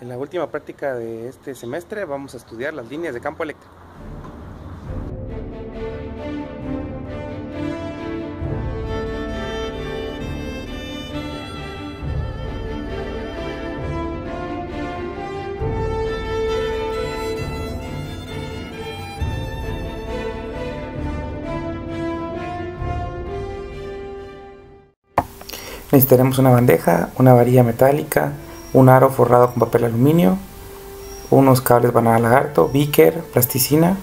En la última práctica de este semestre vamos a estudiar las líneas de campo eléctrico. Necesitaremos una bandeja, una varilla metálica, un aro forrado con papel aluminio, unos cables banana lagarto, beaker, plasticina,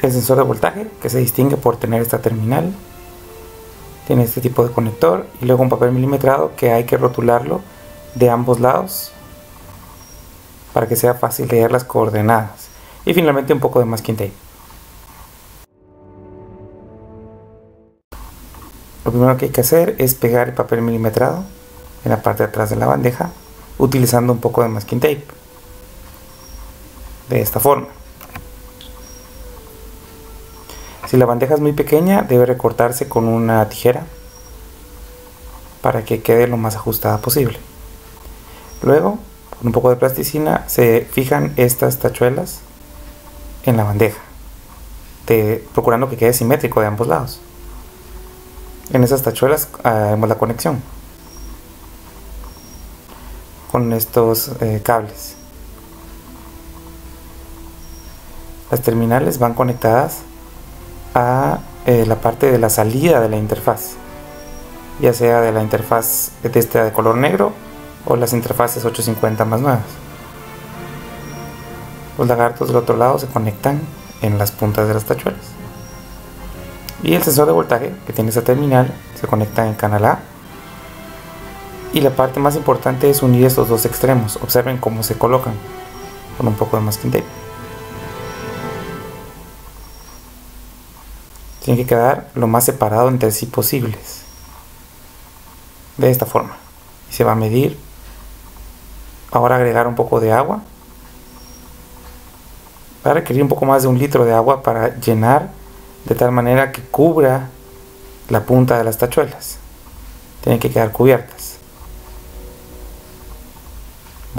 el sensor de voltaje que se distingue por tener esta terminal, tiene este tipo de conector y luego un papel milimetrado que hay que rotularlo de ambos lados para que sea fácil leer las coordenadas. Y finalmente un poco de masking tape. Lo primero que hay que hacer es pegar el papel milimetrado en la parte de atrás de la bandeja utilizando un poco de masking tape. De esta forma. Si la bandeja es muy pequeña debe recortarse con una tijera para que quede lo más ajustada posible. Luego con un poco de plasticina se fijan estas tachuelas en la bandeja procurando que quede simétrico de ambos lados. En esas tachuelas haremos la conexión con estos eh, cables. Las terminales van conectadas a eh, la parte de la salida de la interfaz, ya sea de la interfaz de esta de color negro o las interfaces 850 más nuevas. Los lagartos del otro lado se conectan en las puntas de las tachuelas. Y el sensor de voltaje que tiene esa terminal se conecta en canal A y la parte más importante es unir estos dos extremos. Observen cómo se colocan con un poco de masking tape. Tienen que quedar lo más separado entre sí posibles. De esta forma. Y se va a medir. Ahora agregar un poco de agua. Va a requerir un poco más de un litro de agua para llenar de tal manera que cubra la punta de las tachuelas. Tienen que quedar cubiertas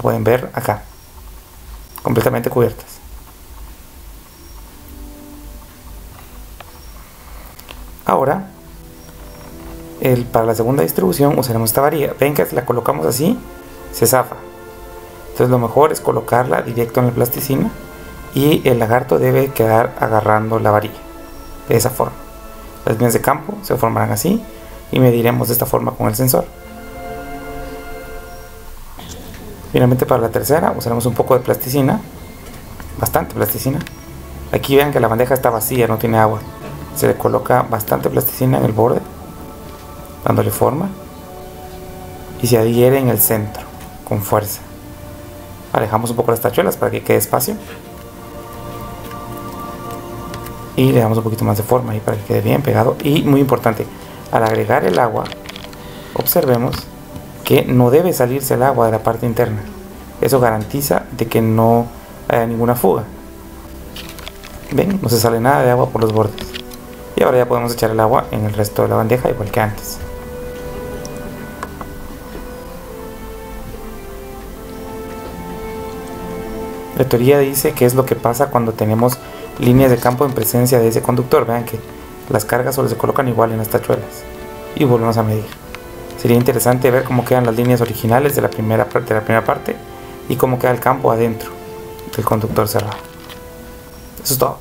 pueden ver acá completamente cubiertas. Ahora para la segunda distribución usaremos esta varilla. Ven que la colocamos así se zafa. Entonces lo mejor es colocarla directo en la plasticina y el lagarto debe quedar agarrando la varilla de esa forma. Las líneas de campo se formarán así y mediremos de esta forma con el sensor Finalmente para la tercera usaremos un poco de plasticina, bastante plasticina. Aquí vean que la bandeja está vacía, no tiene agua. Se le coloca bastante plasticina en el borde, dándole forma. Y se adhiere en el centro, con fuerza. Alejamos un poco las tachuelas para que quede espacio. Y le damos un poquito más de forma ahí para que quede bien pegado. Y muy importante, al agregar el agua, observemos que no debe salirse el agua de la parte interna. Eso garantiza de que no haya ninguna fuga. Ven, no se sale nada de agua por los bordes. Y ahora ya podemos echar el agua en el resto de la bandeja igual que antes. La teoría dice que es lo que pasa cuando tenemos líneas de campo en presencia de ese conductor. Vean que las cargas solo se colocan igual en las tachuelas. Y volvemos a medir. Sería interesante ver cómo quedan las líneas originales de la primera parte, de la primera parte y cómo queda el campo adentro del conductor cerrado. Eso es todo.